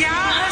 延。